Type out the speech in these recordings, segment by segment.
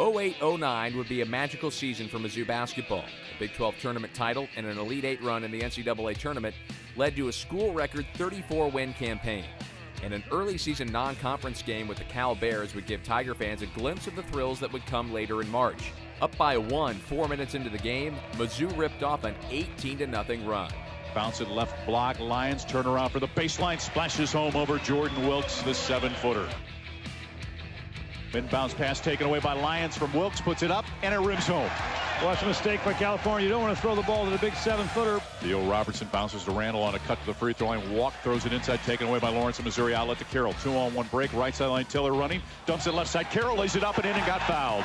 08-09 would be a magical season for Mizzou basketball. A Big 12 tournament title and an Elite Eight run in the NCAA tournament led to a school record 34-win campaign. And an early season non-conference game with the Cal Bears would give Tiger fans a glimpse of the thrills that would come later in March. Up by one, four minutes into the game, Mizzou ripped off an 18-0 run. Bounce it left block. Lyons turn around for the baseline. Splashes home over Jordan Wilkes, the seven footer. Inbounds pass taken away by Lyons from Wilkes, puts it up, and it rims home. Well, that's a mistake by California. You don't want to throw the ball to the big seven-footer. Theo Robertson bounces to Randle on a cut to the free throw line. Walk throws it inside, taken away by Lawrence of Missouri. Outlet to Carroll. Two on one break. Right side line. Tiller running. Dumps it left side. Carroll lays it up and in and got fouled.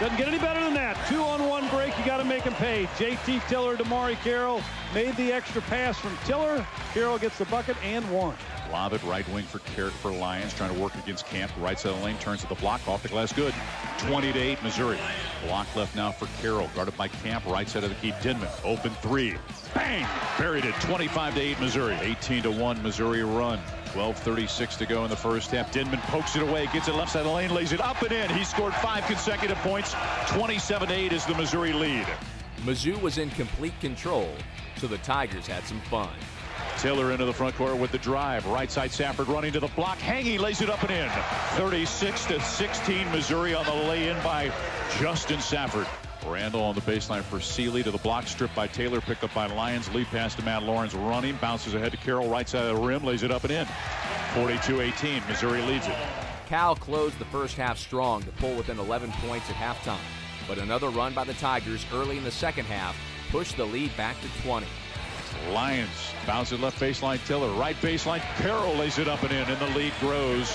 Doesn't get any better than that. Two on one break. You got to make him pay. JT Tiller, DeMarre Carroll made the extra pass from Tiller. Carroll gets the bucket and one. Lob right wing for Carrot for Lyons, trying to work against Kamp. Right side of the lane, turns to the block, off the glass, good. 20 to 8, Missouri. Block left now for Carroll, guarded by Kamp, right side of the key, Denmon. Open three. Bang! Buried it, 25 to 8, Missouri. 18 to 1, Missouri run. 12.36 to go in the first half. Denmon pokes it away, gets it left side of the lane, lays it up and in. He scored five consecutive points. 27 to 8 is the Missouri lead. Mizzou was in complete control, so the Tigers had some fun. Tiller into the front court with the drive. Right side Safford running to the block. Hanging lays it up and in. 36 to 16 Missouri on the lay-in by Justin Safford. Randle on the baseline for Seeley to the block strip by Taylor, picked up by Lyons. Lead pass to Matt Lawrence running, bounces ahead to Carroll, right side of the rim, lays it up and in. 42-18, Missouri leads it. Cal closed the first half strong to pull within 11 points at halftime, but another run by the Tigers early in the second half pushed the lead back to 20. Lyons bounce it left baseline Tiller, right baseline Carroll lays it up and in, and the lead grows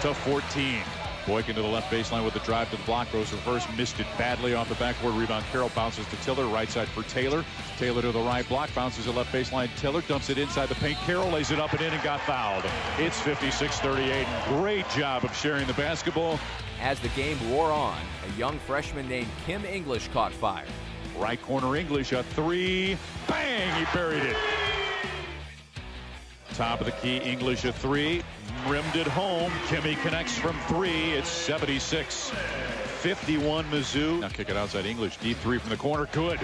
to 14. Boykin to the left baseline with the drive to the block, goes reverse, missed it badly off the backboard rebound. Carroll bounces to Tiller, right side for Taylor. Taylor to the right block, bounces to left baseline. Tiller dumps it inside the paint. Carroll lays it up and in and got fouled. It's 56-38. Great job of sharing the basketball. As the game wore on, a young freshman named Kim English caught fire. Right corner English, a three. Bang! He buried it. Top of the key, English a three. Rimmed it home. Kimmy connects from three. It's 76. 51 Mizzou. Now kick it outside English. Deep three from the corner. Good.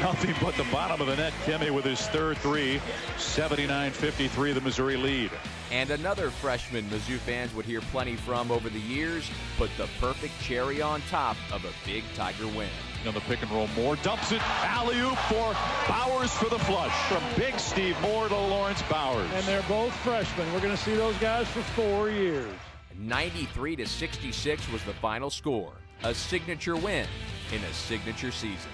Nothing but the bottom of the net. Kimmy with his third three. 79-53 the Missouri lead. And another freshman Mizzou fans would hear plenty from over the years, put the perfect cherry on top of a big Tiger win. On the pick and roll, Moore dumps it. Alley-oop for Bowers for the flush. From Big Steve Moore to Laurence Bowers. And they're both freshmen. We're going to see those guys for four years. 93 to 66 was the final score. A signature win in a signature season.